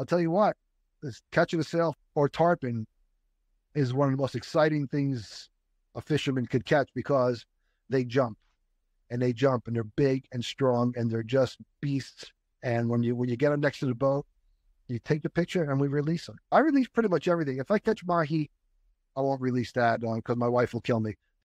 I'll tell you what, this catching a sail or tarpon is one of the most exciting things a fisherman could catch because they jump and they jump and they're big and strong and they're just beasts. And when you when you get them next to the boat, you take the picture and we release them. I release pretty much everything. If I catch mahi, I won't release that uh, because my wife will kill me.